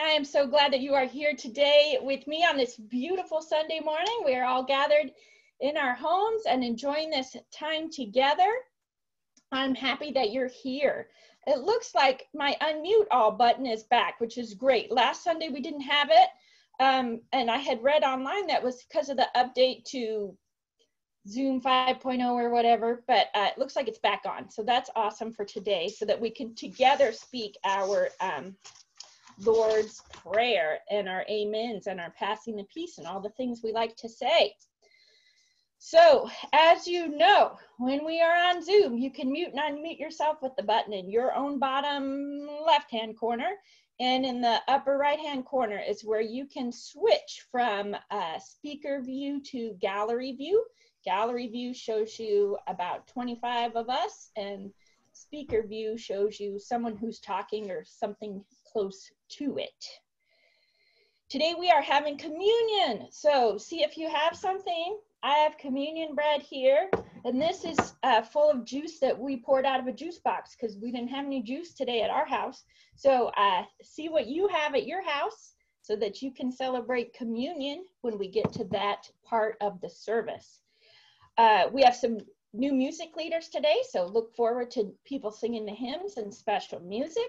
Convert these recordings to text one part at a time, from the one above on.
I am so glad that you are here today with me on this beautiful Sunday morning. We are all gathered in our homes and enjoying this time together. I'm happy that you're here. It looks like my unmute all button is back, which is great. Last Sunday we didn't have it. Um, and I had read online that was because of the update to Zoom 5.0 or whatever, but uh, it looks like it's back on. So that's awesome for today so that we can together speak our um, Lord's Prayer and our amens and our passing the peace and all the things we like to say. So, as you know, when we are on Zoom, you can mute and unmute yourself with the button in your own bottom left hand corner. And in the upper right hand corner is where you can switch from uh, speaker view to gallery view. Gallery view shows you about 25 of us, and speaker view shows you someone who's talking or something close to it. Today we are having communion. So see if you have something. I have communion bread here, and this is uh, full of juice that we poured out of a juice box because we didn't have any juice today at our house. So uh, see what you have at your house so that you can celebrate communion when we get to that part of the service. Uh, we have some new music leaders today, so look forward to people singing the hymns and special music.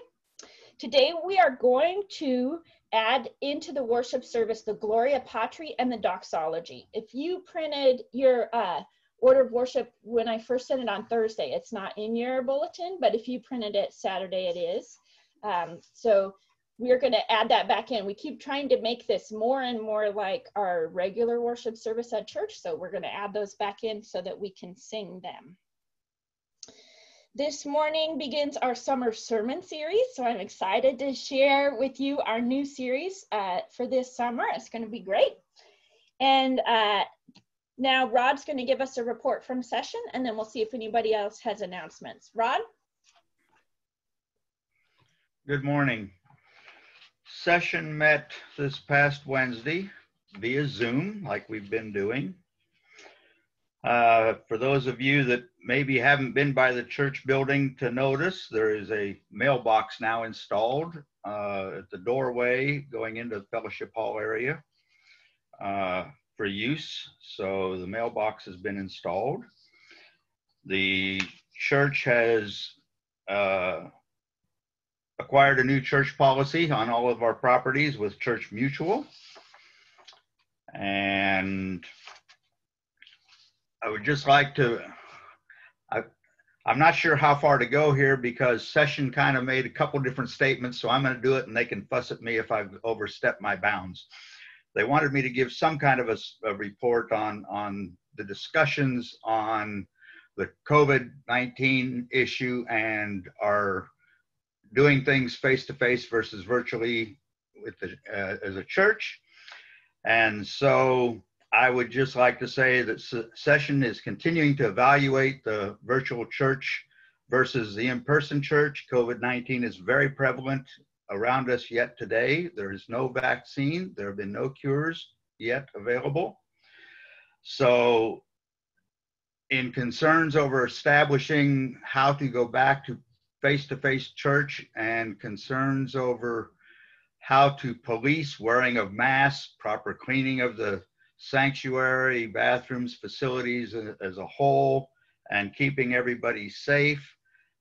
Today we are going to add into the worship service the Gloria Patri and the doxology. If you printed your uh, order of worship when I first sent it on Thursday, it's not in your bulletin, but if you printed it Saturday, it is. Um, so we're going to add that back in. We keep trying to make this more and more like our regular worship service at church. So we're going to add those back in so that we can sing them. This morning begins our summer sermon series, so I'm excited to share with you our new series uh, for this summer. It's going to be great. And uh, now Rod's going to give us a report from session, and then we'll see if anybody else has announcements. Rod? Good morning. Session met this past Wednesday via Zoom, like we've been doing. Uh, for those of you that maybe haven't been by the church building to notice, there is a mailbox now installed uh, at the doorway going into the fellowship hall area uh, for use. So the mailbox has been installed. The church has uh, acquired a new church policy on all of our properties with Church Mutual. And I would just like to, I, I'm not sure how far to go here because Session kind of made a couple different statements, so I'm going to do it and they can fuss at me if I've overstepped my bounds. They wanted me to give some kind of a, a report on, on the discussions on the COVID-19 issue and our doing things face to face versus virtually with the, uh, as a church. And so I would just like to say that Session is continuing to evaluate the virtual church versus the in-person church. COVID-19 is very prevalent around us yet today. There is no vaccine. There have been no cures yet available. So in concerns over establishing how to go back to face-to-face -face church and concerns over how to police wearing of masks, proper cleaning of the sanctuary, bathrooms, facilities as a whole, and keeping everybody safe.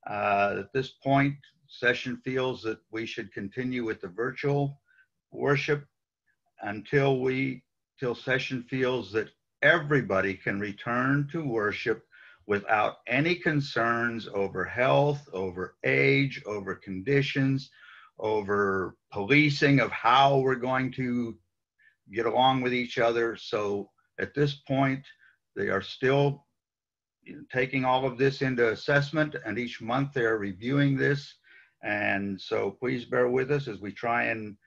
Uh, at this point, Session feels that we should continue with the virtual worship until we, till Session feels that everybody can return to worship without any concerns over health, over age, over conditions, over policing of how we're going to get along with each other. So at this point, they are still taking all of this into assessment and each month they're reviewing this. And so please bear with us as we try and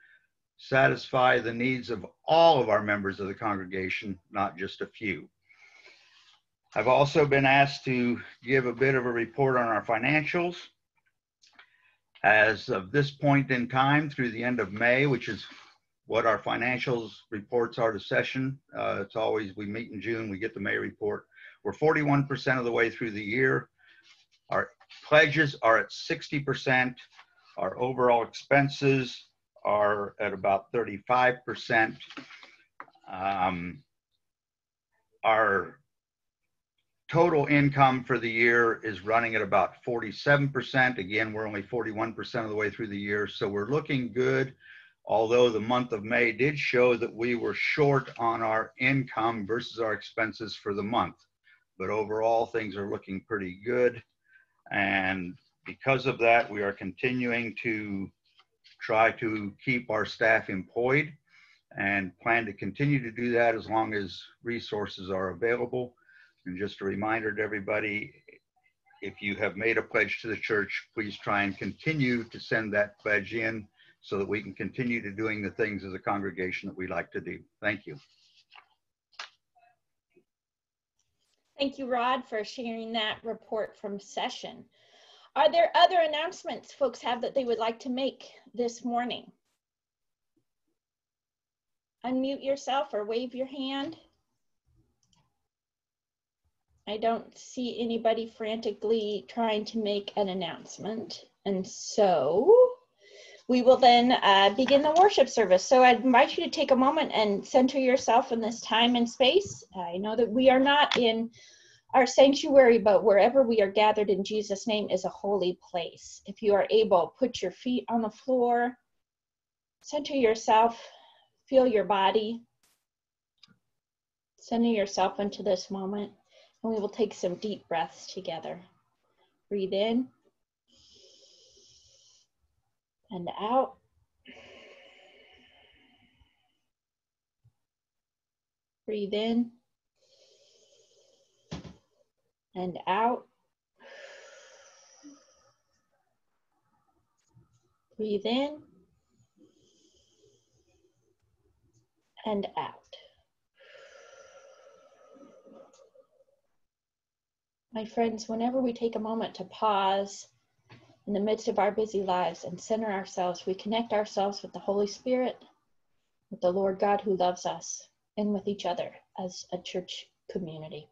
satisfy the needs of all of our members of the congregation, not just a few. I've also been asked to give a bit of a report on our financials. As of this point in time through the end of May, which is what our financials reports are to session. Uh, it's always, we meet in June, we get the May report. We're 41% of the way through the year. Our pledges are at 60%. Our overall expenses are at about 35%. Um, our total income for the year is running at about 47%. Again, we're only 41% of the way through the year, so we're looking good. Although the month of May did show that we were short on our income versus our expenses for the month. But overall, things are looking pretty good. And because of that, we are continuing to try to keep our staff employed and plan to continue to do that as long as resources are available. And just a reminder to everybody, if you have made a pledge to the church, please try and continue to send that pledge in so that we can continue to doing the things as a congregation that we like to do. Thank you. Thank you, Rod, for sharing that report from session. Are there other announcements folks have that they would like to make this morning? Unmute yourself or wave your hand. I don't see anybody frantically trying to make an announcement. And so we will then uh, begin the worship service. So I invite you to take a moment and center yourself in this time and space. I know that we are not in our sanctuary, but wherever we are gathered in Jesus' name is a holy place. If you are able, put your feet on the floor, center yourself, feel your body, center yourself into this moment. And we will take some deep breaths together. Breathe in and out. Breathe in and out. Breathe in and out. My friends, whenever we take a moment to pause in the midst of our busy lives and center ourselves, we connect ourselves with the Holy Spirit, with the Lord God who loves us, and with each other as a church community.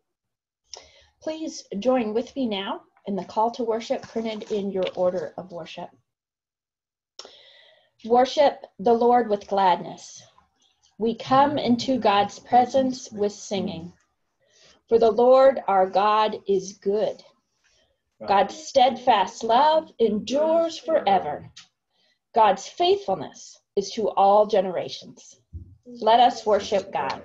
Please join with me now in the call to worship printed in your order of worship. Worship the Lord with gladness. We come into God's presence with singing. For the Lord our God is good. God's steadfast love endures forever. God's faithfulness is to all generations. Let us worship God.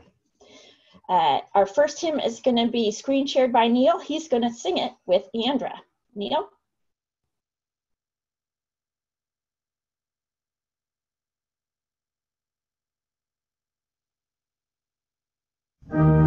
Uh, our first hymn is going to be screen shared by Neil. He's going to sing it with Andra. Neil?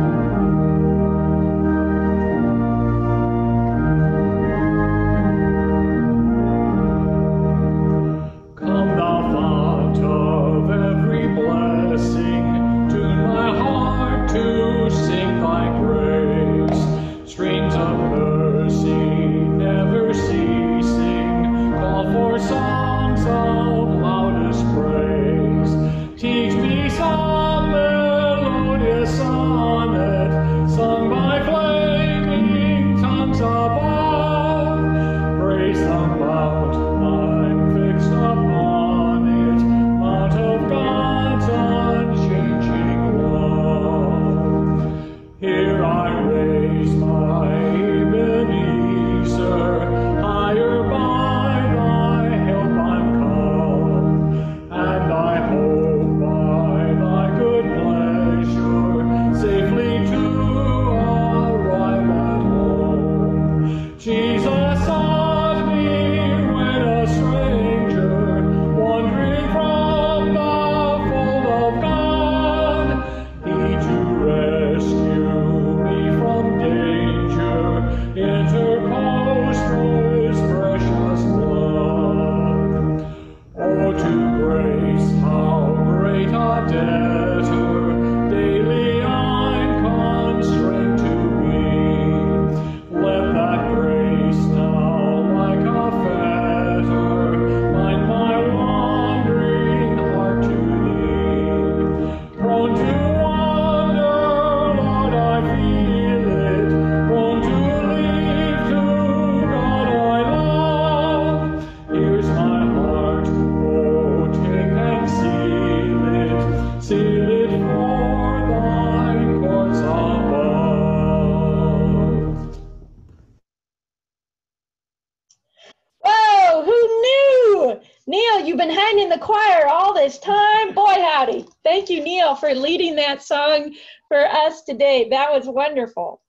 was wonderful.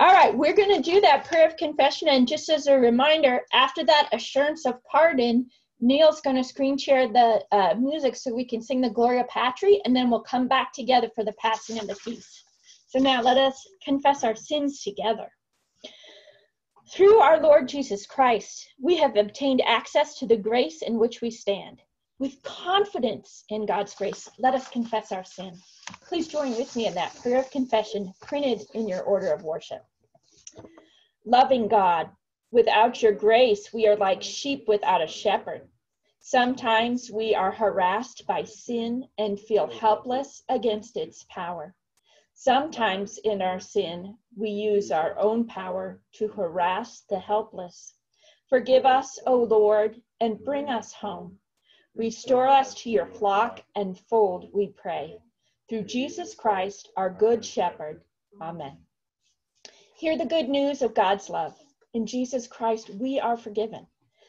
All right, we're going to do that prayer of confession. And just as a reminder, after that assurance of pardon, Neil's going to screen share the uh, music so we can sing the Gloria Patri, and then we'll come back together for the passing of the peace. So now let us confess our sins together. Through our Lord Jesus Christ, we have obtained access to the grace in which we stand. With confidence in God's grace, let us confess our sin. Please join with me in that prayer of confession printed in your order of worship. Loving God, without your grace, we are like sheep without a shepherd. Sometimes we are harassed by sin and feel helpless against its power. Sometimes in our sin, we use our own power to harass the helpless. Forgive us, O Lord, and bring us home. Restore us to your flock and fold, we pray. Through Jesus Christ, our good shepherd. Amen. Hear the good news of God's love. In Jesus Christ, we are forgiven.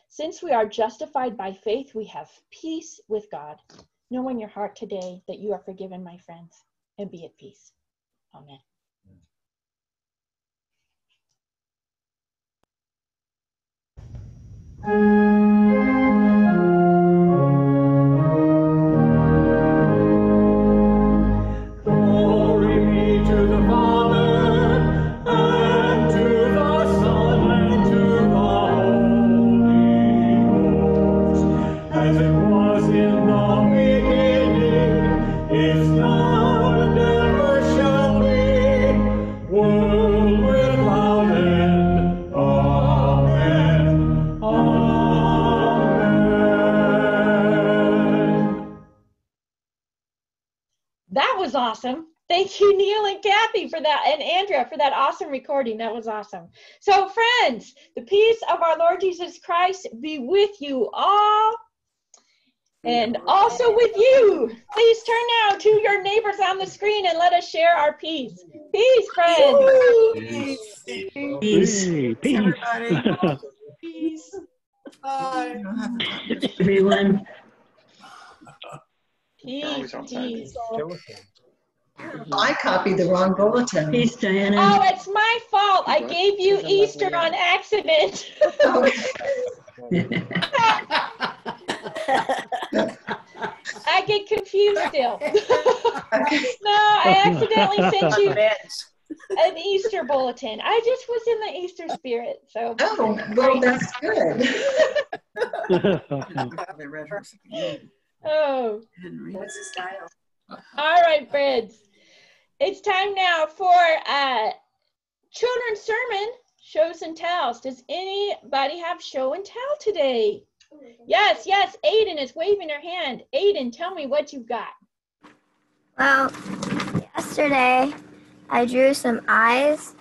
Since we are justified by faith, we have peace with God. Know in your heart today that you are forgiven, my friends, and be at peace. Amen. Awesome. Thank you, Neil and Kathy, for that, and Andrea for that awesome recording. That was awesome. So, friends, the peace of our Lord Jesus Christ be with you all and also with you. Please turn now to your neighbors on the screen and let us share our peace. Peace, friends. Peace. Peace. Peace. Peace. Peace. Bye. Everyone. Peace. Peace. Mm-hmm. I copied the wrong bulletin. Peace, Diana. Oh, it's my fault. I gave you Easter on accident. I get confused still. no, I accidentally sent you an Easter bulletin. I just was in the Easter spirit. So Oh, well, that's good. Oh, What's the style? All right, friends. It's time now for uh, children's sermon shows and tells. Does anybody have show and tell today? Yes, yes. Aiden is waving her hand. Aiden, tell me what you've got. Well, yesterday I drew some eyes.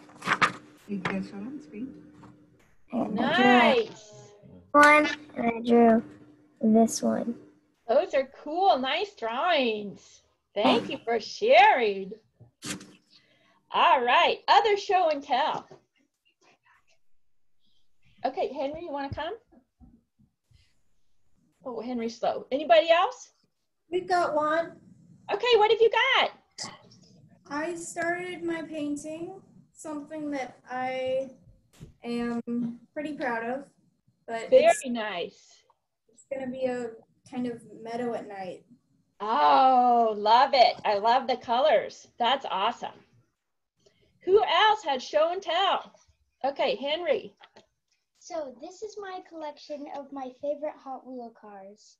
You can show on screen. And I drew Nice. one and I drew this one. Those are cool. Nice drawings. Thank you for sharing. All right. Other show and tell. Okay, Henry, you want to come? Oh, Henry's slow. Anybody else? We've got one. Okay, what have you got? I started my painting, something that I am pretty proud of, but Very it's, nice. it's going to be a kind of meadow at night. Oh, love it. I love the colors. That's awesome. Who else had show and tell? Okay, Henry. So this is my collection of my favorite Hot Wheel cars.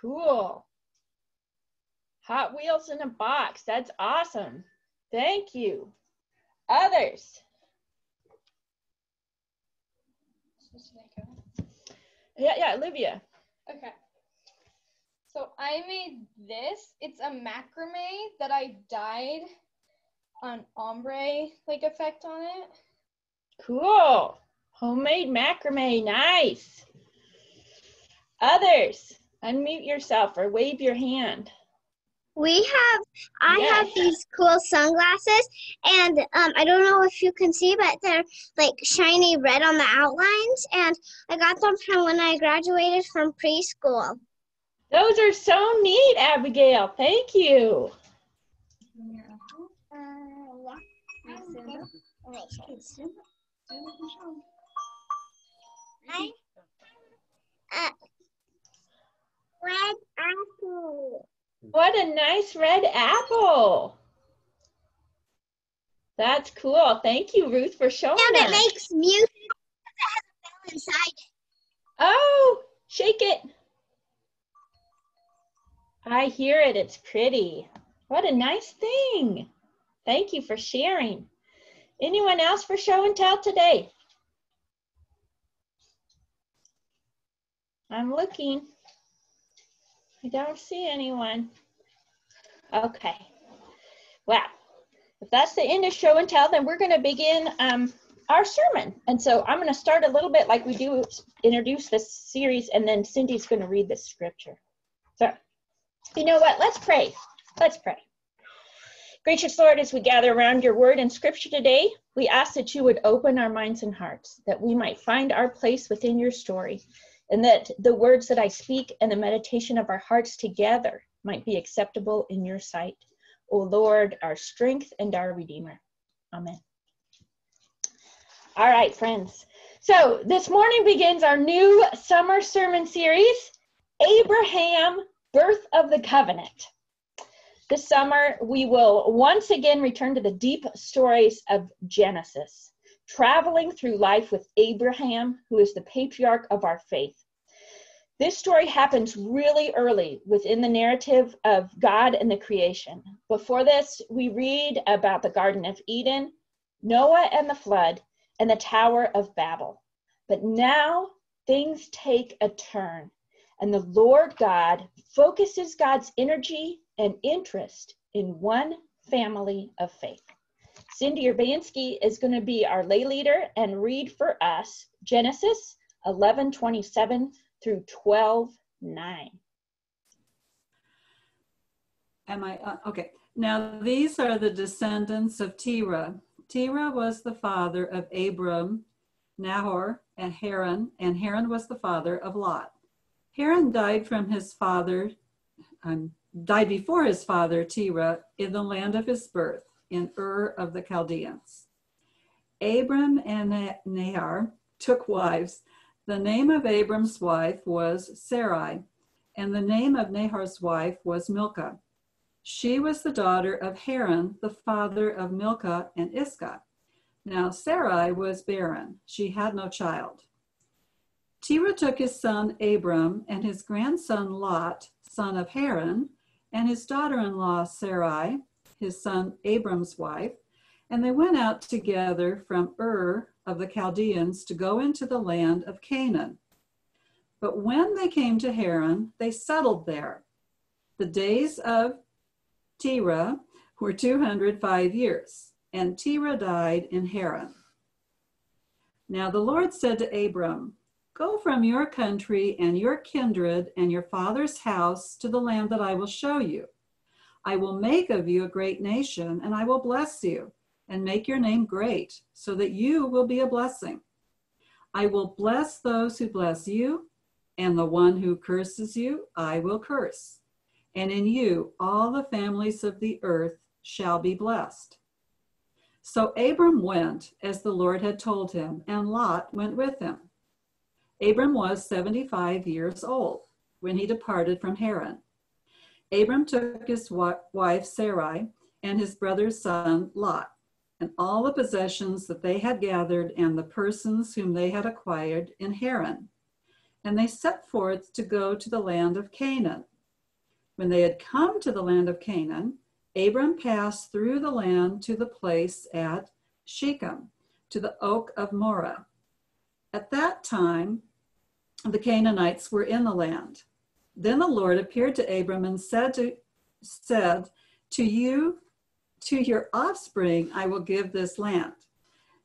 Cool. Hot Wheels in a box. That's awesome. Thank you. Others? Yeah, yeah, Olivia. Okay. So I made this. It's a macrame that I dyed an ombre like effect on it. Cool. Homemade macrame. Nice. Others? Unmute yourself or wave your hand. We have, I have these cool sunglasses, and um, I don't know if you can see, but they're like shiny red on the outlines, and I got them from when I graduated from preschool. Those are so neat, Abigail. Thank you. I, uh, red apple. What a nice red apple. That's cool. Thank you, Ruth, for showing us. And it makes music because it has a bell inside it. Oh, shake it. I hear it. It's pretty. What a nice thing. Thank you for sharing. Anyone else for show and tell today? I'm looking. I don't see anyone. Okay. Well, if that's the end of show and tell, then we're going to begin um, our sermon. And so I'm going to start a little bit like we do introduce this series, and then Cindy's going to read the scripture. You know what? Let's pray. Let's pray. Gracious Lord, as we gather around your word and scripture today, we ask that you would open our minds and hearts, that we might find our place within your story, and that the words that I speak and the meditation of our hearts together might be acceptable in your sight. O Lord, our strength and our Redeemer. Amen. All right, friends. So this morning begins our new summer sermon series Abraham, Birth of the Covenant. This summer, we will once again return to the deep stories of Genesis, traveling through life with Abraham, who is the patriarch of our faith. This story happens really early within the narrative of God and the creation. Before this, we read about the Garden of Eden, Noah and the flood, and the Tower of Babel. But now things take a turn, and the Lord God focuses God's energy and interest in one family of faith. Cindy Urbanski is going to be our lay leader and read for us Genesis 11 27 through 12 9. Am I, uh, okay. Now these are the descendants of Terah. Terah was the father of Abram, Nahor, and Haran, and Haran was the father of Lot. Haran died from his father, um, died before his father Terah in the land of his birth, in Ur of the Chaldeans. Abram and Nahor took wives. The name of Abram's wife was Sarai, and the name of Nahor's wife was Milcah. She was the daughter of Haran, the father of Milcah and Iscah. Now Sarai was barren. She had no child. Terah took his son Abram and his grandson Lot, son of Haran, and his daughter-in-law Sarai, his son Abram's wife, and they went out together from Ur of the Chaldeans to go into the land of Canaan. But when they came to Haran, they settled there. The days of Terah were 205 years, and Terah died in Haran. Now the Lord said to Abram, Go from your country and your kindred and your father's house to the land that I will show you. I will make of you a great nation, and I will bless you and make your name great, so that you will be a blessing. I will bless those who bless you, and the one who curses you, I will curse. And in you, all the families of the earth shall be blessed. So Abram went as the Lord had told him, and Lot went with him. Abram was 75 years old when he departed from Haran. Abram took his wife Sarai and his brother's son Lot, and all the possessions that they had gathered and the persons whom they had acquired in Haran. And they set forth to go to the land of Canaan. When they had come to the land of Canaan, Abram passed through the land to the place at Shechem, to the oak of Moreh. At that time, the Canaanites were in the land. Then the Lord appeared to Abram and said to, said, to you, to your offspring, I will give this land.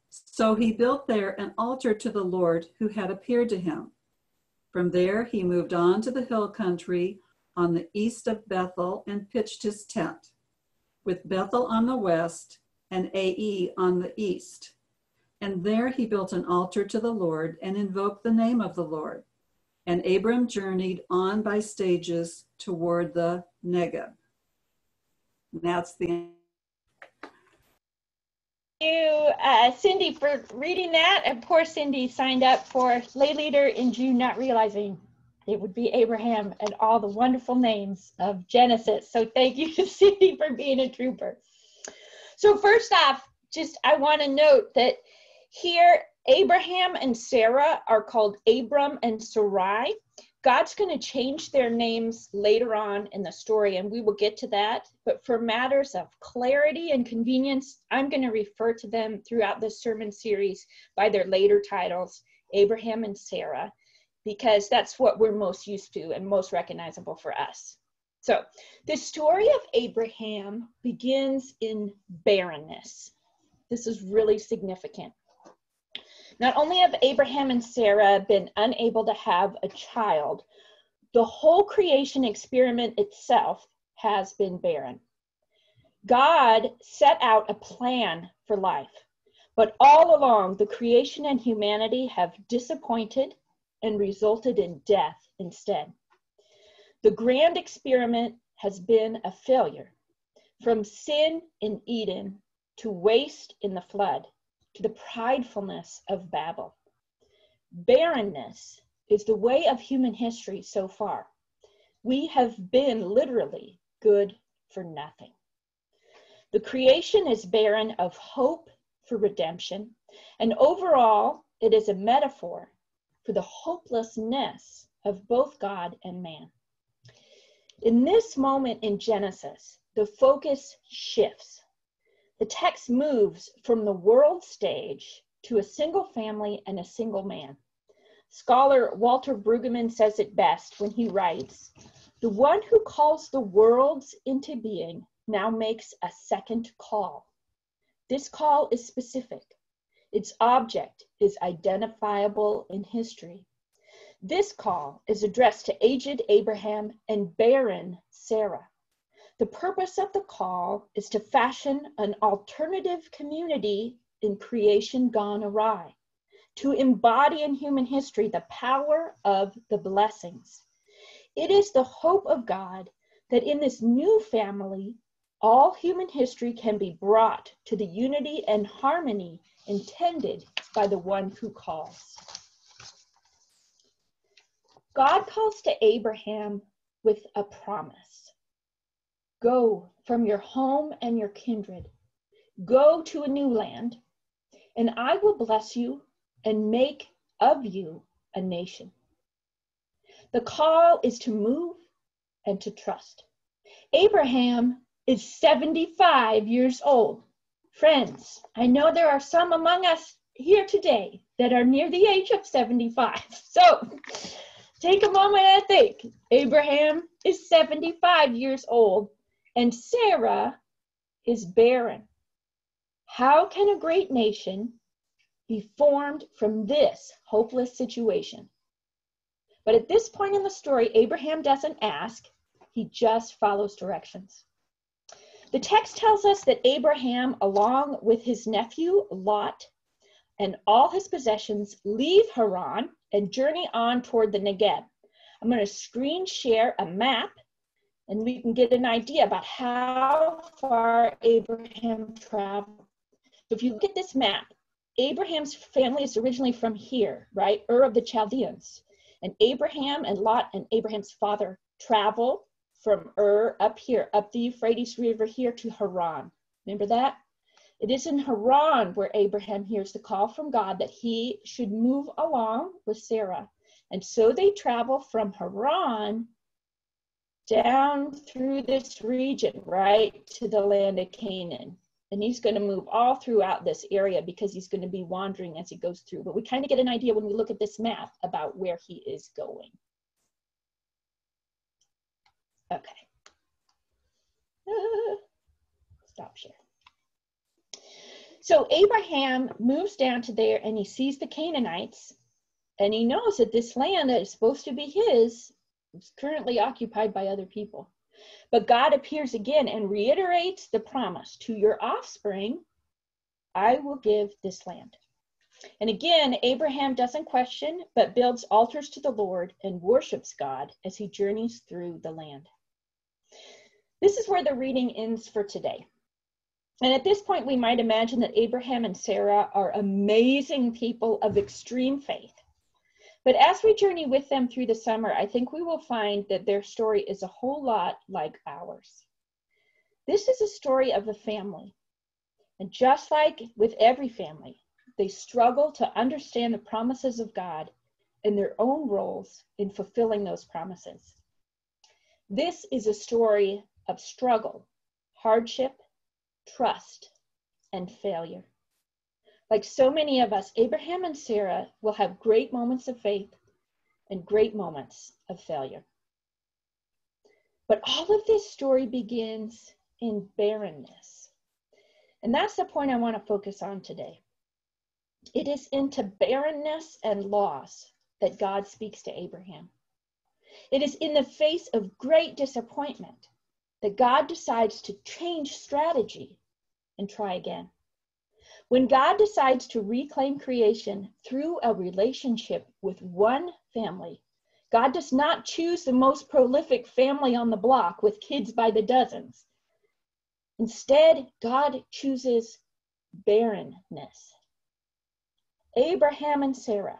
So he built there an altar to the Lord who had appeared to him. From there, he moved on to the hill country on the east of Bethel and pitched his tent, with Bethel on the west and Ai on the east. And there he built an altar to the Lord and invoked the name of the Lord. And Abram journeyed on by stages toward the Negev. And that's the end you, uh, Cindy, for reading that. And poor Cindy signed up for lay leader in June, not realizing it would be Abraham and all the wonderful names of Genesis. So thank you to Cindy for being a trooper. So first off, just I want to note that here Abraham and Sarah are called Abram and Sarai. God's going to change their names later on in the story, and we will get to that. But for matters of clarity and convenience, I'm going to refer to them throughout this sermon series by their later titles, Abraham and Sarah, because that's what we're most used to and most recognizable for us. So, the story of Abraham begins in barrenness. This is really significant. Not only have Abraham and Sarah been unable to have a child, the whole creation experiment itself has been barren. God set out a plan for life, but all along the creation and humanity have disappointed and resulted in death instead. The grand experiment has been a failure. From sin in Eden to waste in the flood, to the pridefulness of Babel. Barrenness is the way of human history so far. We have been literally good for nothing. The creation is barren of hope for redemption, and overall, it is a metaphor for the hopelessness of both God and man. In this moment in Genesis, the focus shifts the text moves from the world stage to a single family and a single man. Scholar Walter Brueggemann says it best when he writes The one who calls the worlds into being now makes a second call. This call is specific. Its object is identifiable in history. This call is addressed to aged Abraham and barren Sarah. The purpose of the call is to fashion an alternative community in creation gone awry, to embody in human history the power of the blessings. It is the hope of God that in this new family, all human history can be brought to the unity and harmony intended by the one who calls. God calls to Abraham with a promise. Go from your home and your kindred. Go to a new land, and I will bless you and make of you a nation. The call is to move and to trust. Abraham is 75 years old. Friends, I know there are some among us here today that are near the age of 75. So take a moment and think. Abraham is 75 years old and Sarah is barren. How can a great nation be formed from this hopeless situation? But at this point in the story, Abraham doesn't ask, he just follows directions. The text tells us that Abraham, along with his nephew Lot and all his possessions, leave Haran and journey on toward the Negev. I'm going to screen share a map and we can get an idea about how far Abraham traveled. So if you look at this map, Abraham's family is originally from here, right? Ur of the Chaldeans. And Abraham and Lot and Abraham's father travel from Ur up here, up the Euphrates River here to Haran. Remember that? It is in Haran where Abraham hears the call from God that he should move along with Sarah. And so they travel from Haran down through this region, right to the land of Canaan. And he's going to move all throughout this area because he's going to be wandering as he goes through. But we kind of get an idea when we look at this map about where he is going. Okay. Stop share. So Abraham moves down to there and he sees the Canaanites and he knows that this land that is supposed to be his currently occupied by other people. But God appears again and reiterates the promise to your offspring, I will give this land. And again, Abraham doesn't question, but builds altars to the Lord and worships God as he journeys through the land. This is where the reading ends for today. And at this point, we might imagine that Abraham and Sarah are amazing people of extreme faith. But as we journey with them through the summer, I think we will find that their story is a whole lot like ours. This is a story of a family. And just like with every family, they struggle to understand the promises of God and their own roles in fulfilling those promises. This is a story of struggle, hardship, trust, and failure. Like so many of us, Abraham and Sarah will have great moments of faith and great moments of failure. But all of this story begins in barrenness. And that's the point I want to focus on today. It is into barrenness and loss that God speaks to Abraham. It is in the face of great disappointment that God decides to change strategy and try again. When God decides to reclaim creation through a relationship with one family, God does not choose the most prolific family on the block with kids by the dozens. Instead, God chooses barrenness. Abraham and Sarah,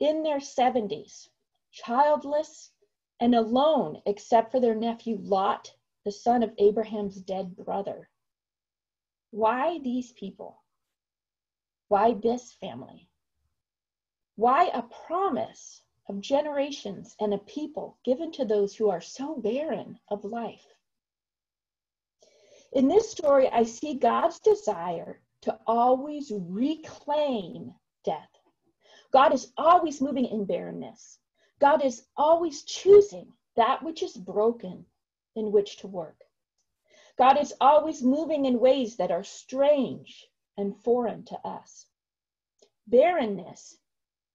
in their 70s, childless and alone except for their nephew Lot the son of Abraham's dead brother. Why these people? Why this family? Why a promise of generations and a people given to those who are so barren of life? In this story, I see God's desire to always reclaim death. God is always moving in barrenness. God is always choosing that which is broken in which to work. God is always moving in ways that are strange and foreign to us. Barrenness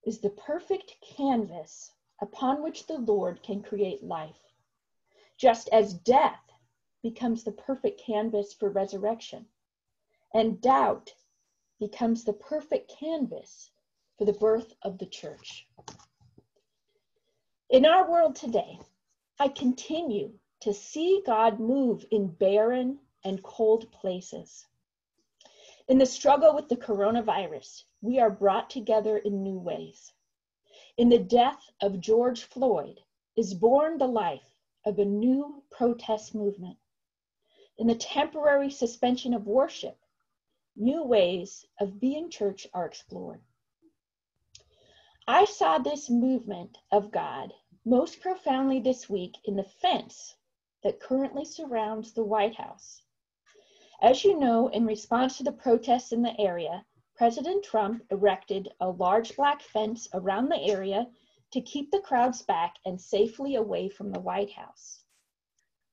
is the perfect canvas upon which the Lord can create life, just as death becomes the perfect canvas for resurrection, and doubt becomes the perfect canvas for the birth of the church. In our world today, I continue to see God move in barren and cold places. In the struggle with the coronavirus, we are brought together in new ways. In the death of George Floyd is born the life of a new protest movement. In the temporary suspension of worship, new ways of being church are explored. I saw this movement of God most profoundly this week in the fence that currently surrounds the White House. As you know, in response to the protests in the area, President Trump erected a large black fence around the area to keep the crowds back and safely away from the White House.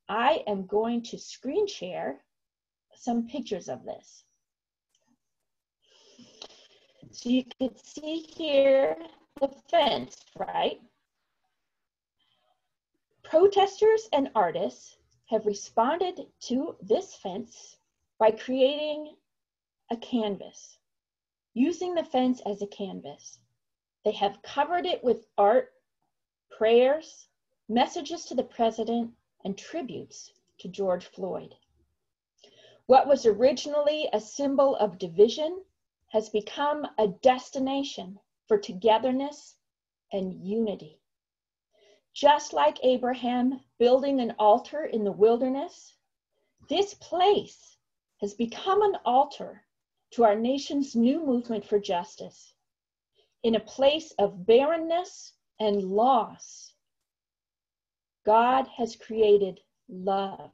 I am going to screen share some pictures of this. So you can see here the fence, right? Protesters and artists have responded to this fence by creating a canvas, using the fence as a canvas. They have covered it with art, prayers, messages to the president, and tributes to George Floyd. What was originally a symbol of division has become a destination for togetherness and unity. Just like Abraham building an altar in the wilderness, this place has become an altar to our nation's new movement for justice. In a place of barrenness and loss, God has created love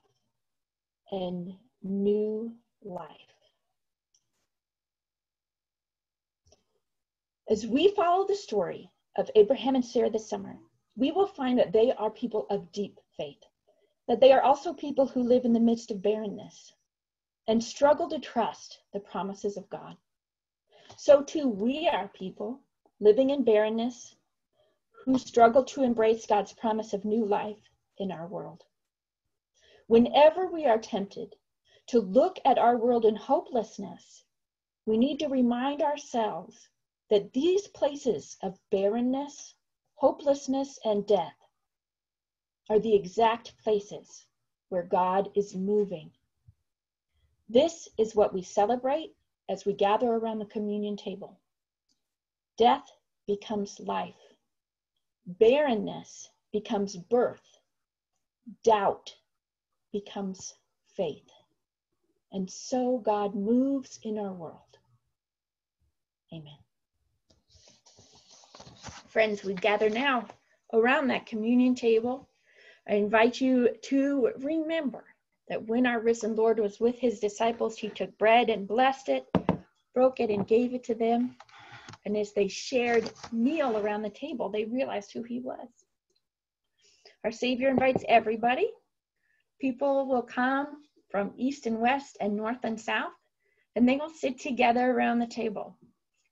and new life. As we follow the story of Abraham and Sarah this summer, we will find that they are people of deep faith, that they are also people who live in the midst of barrenness and struggle to trust the promises of God. So too, we are people living in barrenness who struggle to embrace God's promise of new life in our world. Whenever we are tempted to look at our world in hopelessness, we need to remind ourselves that these places of barrenness, hopelessness, and death are the exact places where God is moving. This is what we celebrate as we gather around the communion table. Death becomes life, barrenness becomes birth, doubt becomes faith. And so God moves in our world. Amen. Friends, we gather now around that communion table. I invite you to remember that when our risen Lord was with his disciples, he took bread and blessed it, broke it, and gave it to them. And as they shared meal around the table, they realized who he was. Our Savior invites everybody. People will come from east and west and north and south, and they will sit together around the table.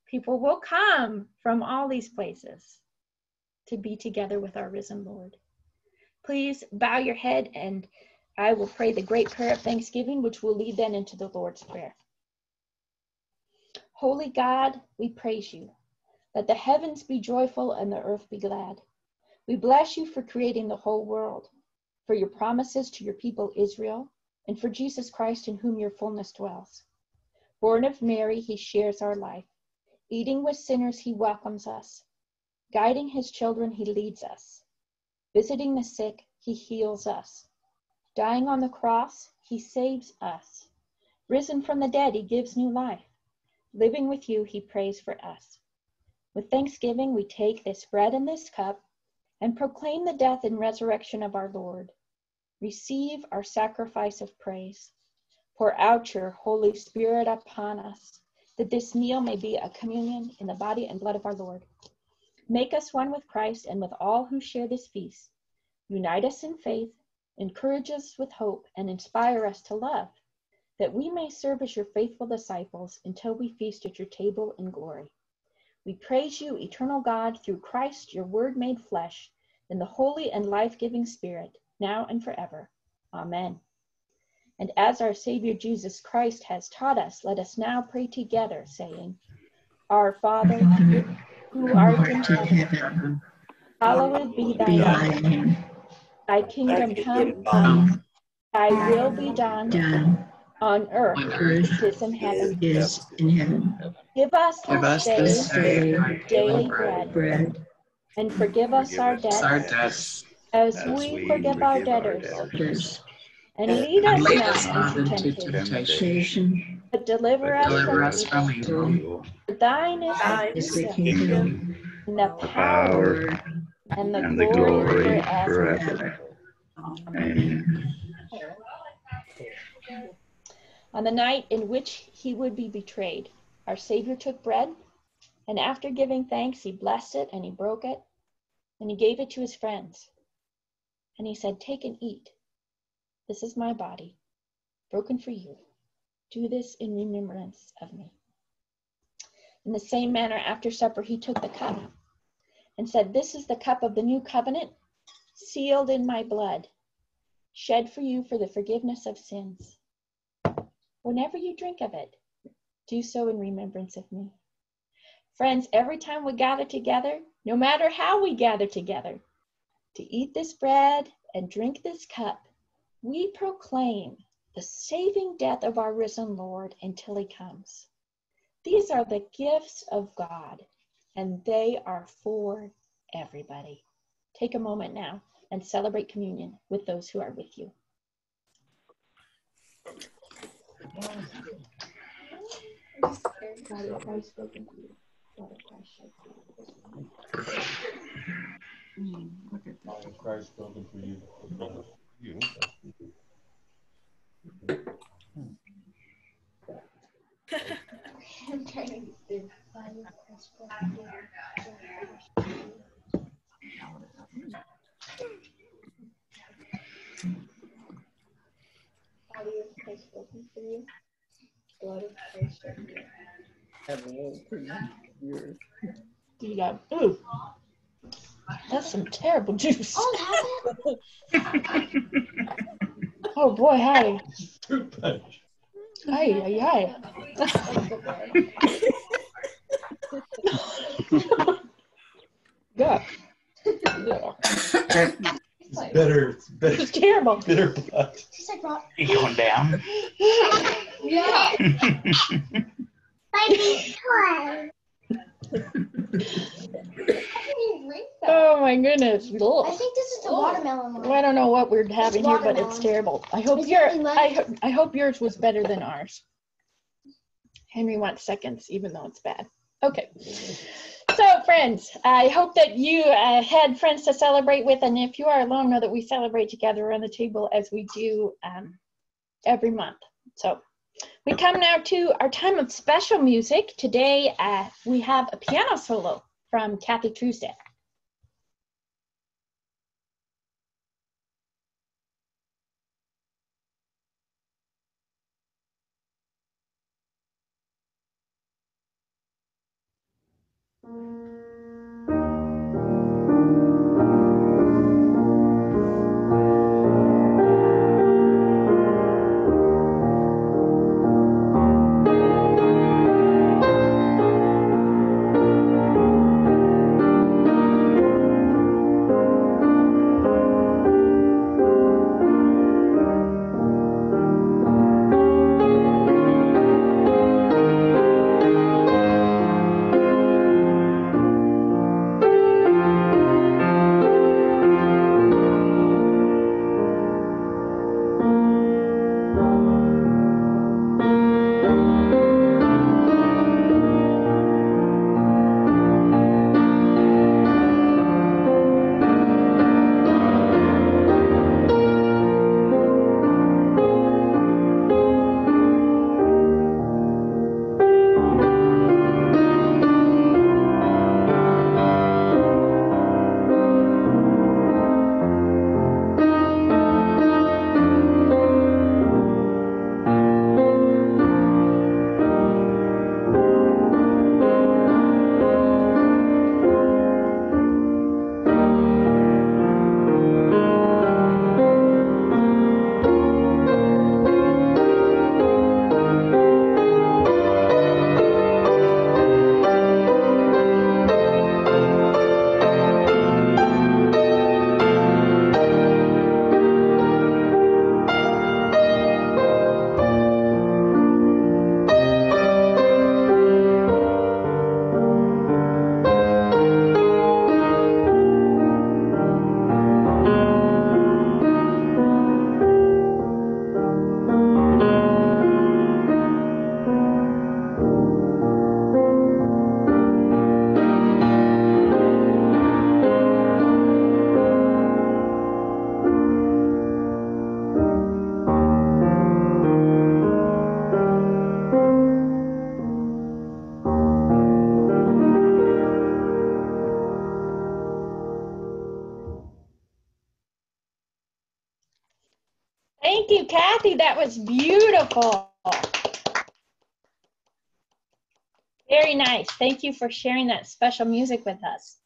People will come from all these places to be together with our risen Lord. Please bow your head and I will pray the great prayer of thanksgiving, which will lead then into the Lord's Prayer. Holy God, we praise you. Let the heavens be joyful and the earth be glad. We bless you for creating the whole world, for your promises to your people Israel, and for Jesus Christ in whom your fullness dwells. Born of Mary, he shares our life. Eating with sinners, he welcomes us. Guiding his children, he leads us. Visiting the sick, he heals us. Dying on the cross, he saves us. Risen from the dead, he gives new life. Living with you, he prays for us. With thanksgiving, we take this bread and this cup and proclaim the death and resurrection of our Lord. Receive our sacrifice of praise. Pour out your Holy Spirit upon us, that this meal may be a communion in the body and blood of our Lord. Make us one with Christ and with all who share this feast. Unite us in faith, encourage us with hope, and inspire us to love, that we may serve as your faithful disciples until we feast at your table in glory. We praise you, eternal God, through Christ, your word made flesh, in the holy and life giving Spirit, now and forever. Amen. And as our Savior Jesus Christ has taught us, let us now pray together, saying, Our Father, who art in heaven, hallowed be thy name. Thy kingdom come, thy will be done Done on earth on earth as it is in heaven. is in heaven. Give us Give us this this day day our daily bread, bread, and forgive us our our debts debts, as as we we forgive our forgive our debtors. debtors, And lead and us lead us not into temptation, temptation, but deliver us deliver from us from evil. evil. For thine is the Is the kingdom, kingdom, and the the power, power, and the and the glory glory forever. forever. Amen. On the night in which he would be betrayed, our Savior took bread, and after giving thanks, he blessed it and he broke it, and he gave it to his friends. And he said, Take and eat. This is my body, broken for you. Do this in remembrance of me. In the same manner, after supper, he took the cup and said, This is the cup of the new covenant, sealed in my blood, shed for you for the forgiveness of sins. Whenever you drink of it, do so in remembrance of me. Friends, every time we gather together, no matter how we gather together, to eat this bread and drink this cup, we proclaim the saving death of our risen Lord until he comes. These are the gifts of God, and they are for everybody. Take a moment now and celebrate communion with those who are with you. To you. Blood Christ spoken you. You. I'm trying to you. You got, ooh, that's some terrible juice. Oh, Oh boy, howdy. Fruit punch. Ay, ay, ay. Yeah. It's bitter. It's bitter. It's terrible. Bitter blood. Tastes like rock. You going down? Yeah. Oh my goodness. I think this is the watermelon one. Well, I don't know what we're having here, but it's terrible. I hope your? I, ho- I hope yours was better than ours. Henry wants seconds, even though it's bad. Okay. So, friends, I hope that you uh, had friends to celebrate with, and if you are alone, know that we celebrate together around the table as we do um, every month. So, we come now to our time of special music. Today, uh, we have a piano solo from Kathy Truesdale. Kathy. That was beautiful. Very nice. Thank you for sharing that special music with us.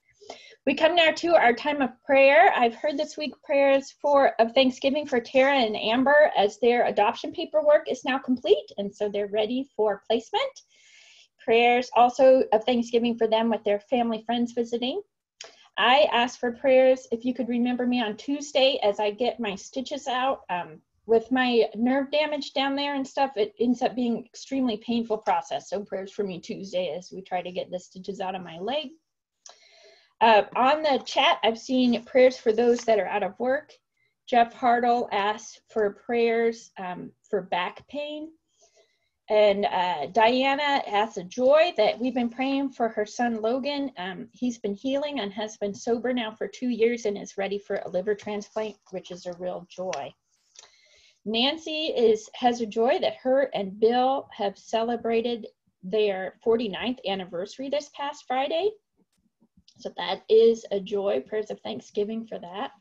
We come now to our time of prayer. I've heard this week prayers for of Thanksgiving for Tara and Amber as their adoption paperwork is now complete and so they're ready for placement. Prayers also of Thanksgiving for them with their family friends visiting. I asked for prayers if you could remember me on Tuesday as I get my stitches out. Um, with my nerve damage down there and stuff, it ends up being extremely painful process. So prayers for me Tuesday as we try to get the stitches out of my leg. Uh, on the chat, I've seen prayers for those that are out of work. Jeff Hartle asked for prayers um, for back pain. And uh, Diana has a joy that we've been praying for her son Logan. Um, he's been healing and has been sober now for two years and is ready for a liver transplant, which is a real joy. Nancy is has a joy that her and Bill have celebrated their 49th anniversary this past Friday. So that is a joy. Prayers of thanksgiving for that.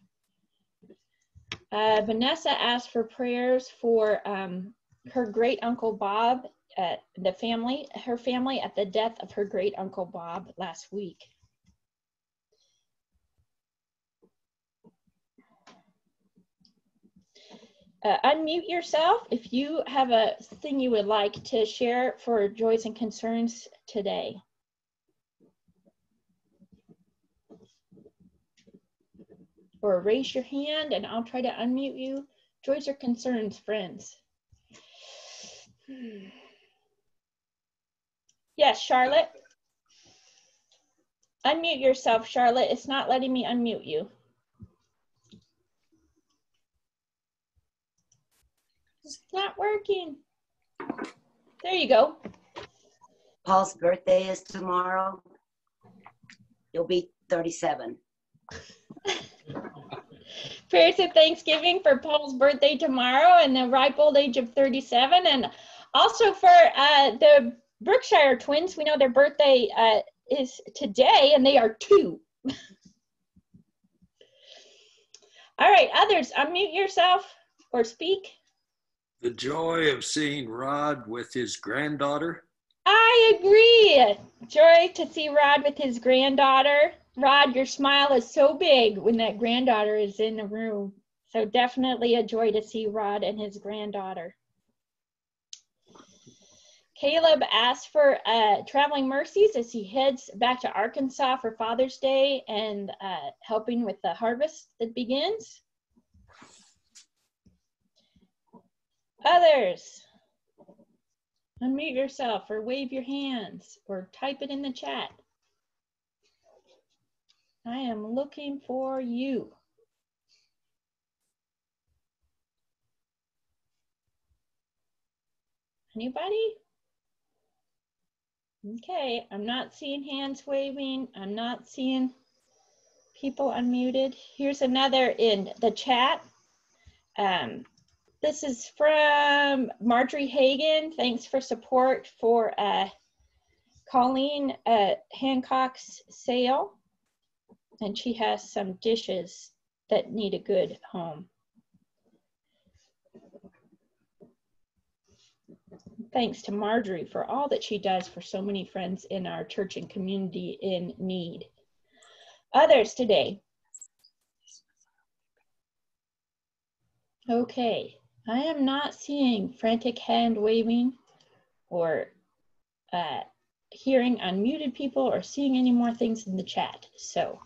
Uh, Vanessa asked for prayers for um, her great uncle Bob, uh, the family, her family at the death of her great uncle Bob last week. uh, unmute yourself if you have a thing you would like to share for joys and concerns today. Or raise your hand and I'll try to unmute you. Joys or concerns, friends? Hmm. Yes, Charlotte. Unmute yourself, Charlotte. It's not letting me unmute you. It's not working. There you go. Paul's birthday is tomorrow. You'll be 37. Prayers of Thanksgiving for Paul's birthday tomorrow and the ripe old age of 37. And also for uh, the Brookshire twins, we know their birthday uh, is today and they are two. All right, others, unmute yourself or speak. The joy of seeing Rod with his granddaughter. I agree. Joy to see Rod with his granddaughter. Rod, your smile is so big when that granddaughter is in the room. So definitely a joy to see Rod and his granddaughter. Caleb asked for uh, traveling mercies as he heads back to Arkansas for Father's Day and uh, helping with the harvest that begins. Others, unmute yourself or wave your hands or type it in the chat. I am looking for you. Anybody? Okay, I'm not seeing hands waving. I'm not seeing people unmuted. Here's another in the chat. Um, this is from Marjorie Hagan. Thanks for support for uh, Colleen uh, Hancock's sale. And she has some dishes that need a good home. Thanks to Marjorie for all that she does for so many friends in our church and community in need. Others today. Okay, I am not seeing frantic hand waving or uh, hearing unmuted people or seeing any more things in the chat. So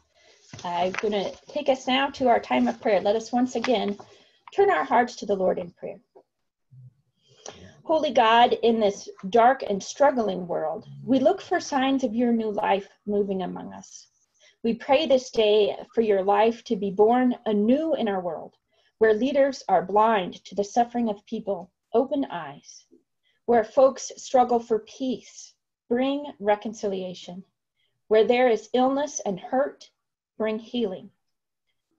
I'm going to take us now to our time of prayer. Let us once again turn our hearts to the Lord in prayer. Holy God, in this dark and struggling world, we look for signs of your new life moving among us. We pray this day for your life to be born anew in our world, where leaders are blind to the suffering of people, open eyes, where folks struggle for peace, bring reconciliation, where there is illness and hurt, bring healing,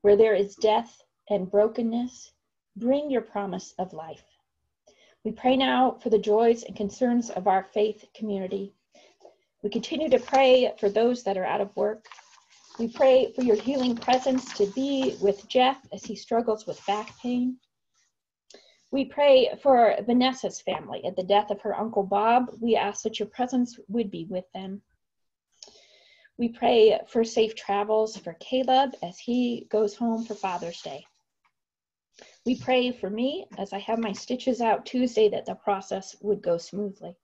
where there is death and brokenness, bring your promise of life. We pray now for the joys and concerns of our faith community. We continue to pray for those that are out of work. We pray for your healing presence to be with Jeff as he struggles with back pain. We pray for Vanessa's family at the death of her uncle Bob. We ask that your presence would be with them. We pray for safe travels for Caleb as he goes home for Father's Day. We pray for me as I have my stitches out Tuesday that the process would go smoothly.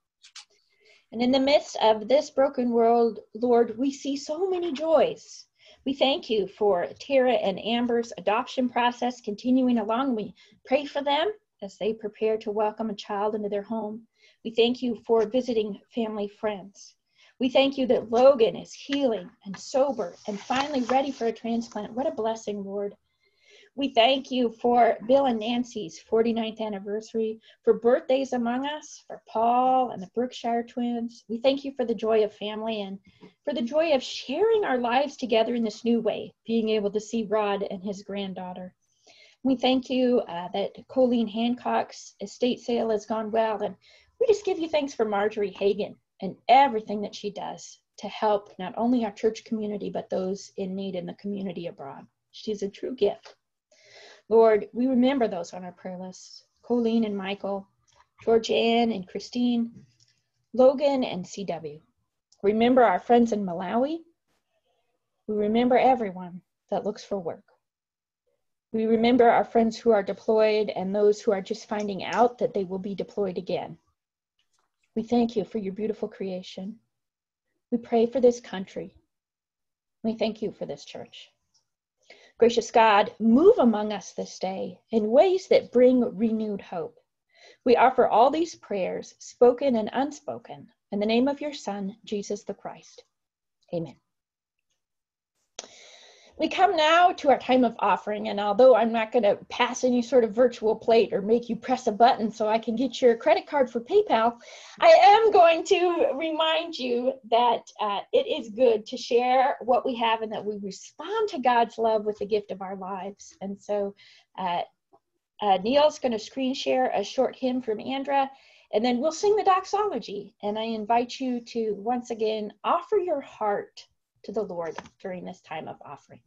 And in the midst of this broken world, Lord, we see so many joys. We thank you for Tara and Amber's adoption process continuing along. We pray for them as they prepare to welcome a child into their home. We thank you for visiting family friends. We thank you that Logan is healing and sober and finally ready for a transplant. What a blessing, Lord. We thank you for Bill and Nancy's 49th anniversary, for birthdays among us, for Paul and the Brookshire twins. We thank you for the joy of family and for the joy of sharing our lives together in this new way, being able to see Rod and his granddaughter. We thank you uh, that Colleen Hancock's estate sale has gone well, and we just give you thanks for Marjorie Hagan and everything that she does to help not only our church community, but those in need in the community abroad. She's a true gift. Lord, we remember those on our prayer list Colleen and Michael, Georgianne and Christine, Logan and CW. Remember our friends in Malawi. We remember everyone that looks for work. We remember our friends who are deployed and those who are just finding out that they will be deployed again. We thank you for your beautiful creation. We pray for this country. We thank you for this church. Gracious God, move among us this day in ways that bring renewed hope. We offer all these prayers, spoken and unspoken, in the name of your Son, Jesus the Christ. Amen. We come now to our time of offering, and although I'm not going to pass any sort of virtual plate or make you press a button so I can get your credit card for PayPal, I am going to remind you that uh, it is good to share what we have and that we respond to God's love with the gift of our lives. And so uh, uh, Neil's going to screen share a short hymn from Andra, and then we'll sing the doxology. And I invite you to once again offer your heart to the Lord during this time of offering.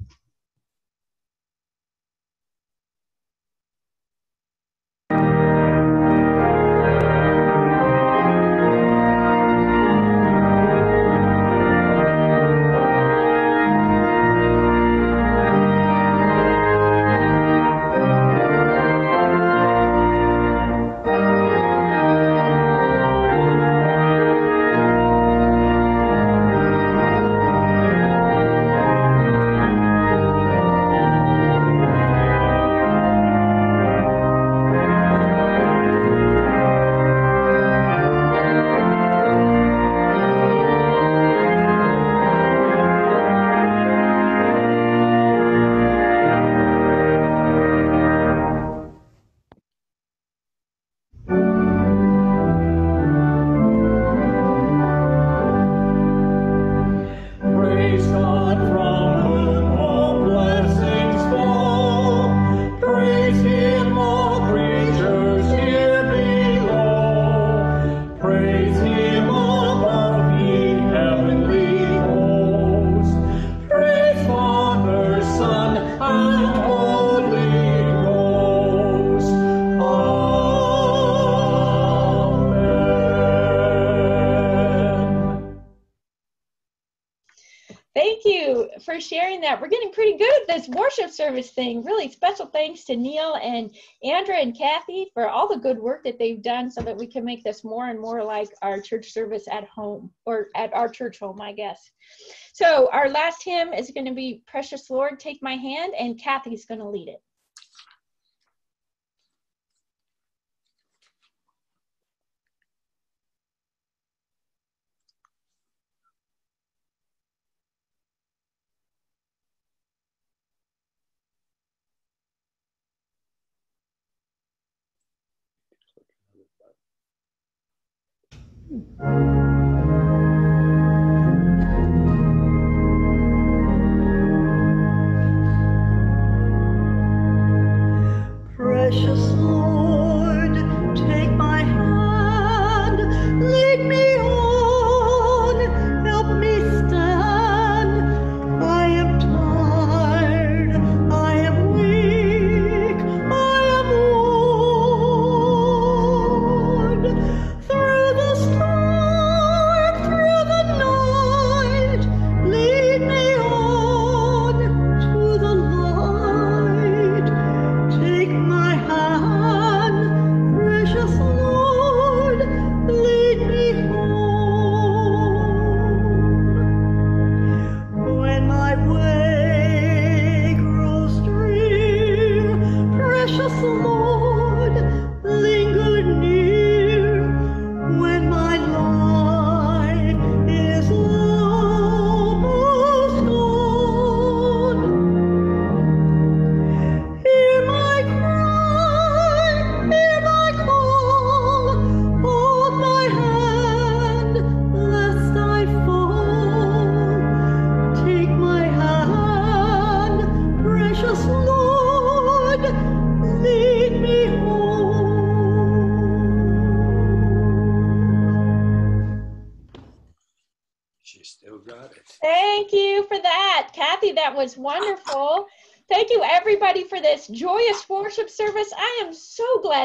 For sharing that. We're getting pretty good at this worship service thing. Really special thanks to Neil and Andra and Kathy for all the good work that they've done so that we can make this more and more like our church service at home or at our church home, I guess. So our last hymn is going to be Precious Lord, Take My Hand, and Kathy's going to lead it. Precious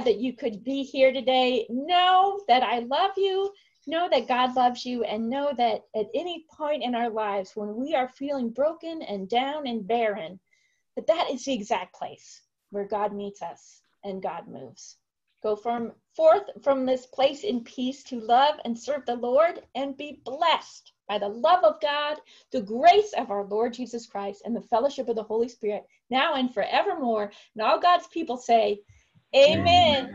glad that you could be here today. Know that I love you, know that God loves you, and know that at any point in our lives when we are feeling broken and down and barren, that that is the exact place where God meets us and God moves. Go from forth from this place in peace to love and serve the Lord and be blessed. by the love of God, the grace of our Lord Jesus Christ, and the fellowship of the Holy Spirit, now and forevermore. And all God's people say, Amen.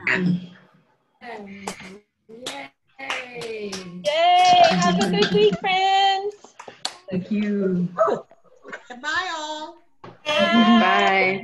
Yay. Yay. Have a good week, friends. Thank you. Goodbye, all. Bye. Bye.